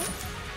あ!